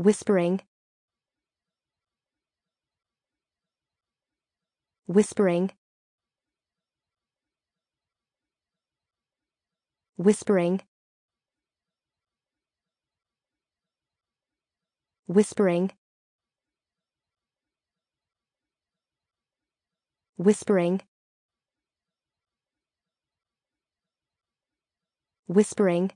whispering. Whispering. Whispering. Whispering. Whispering. Whispering.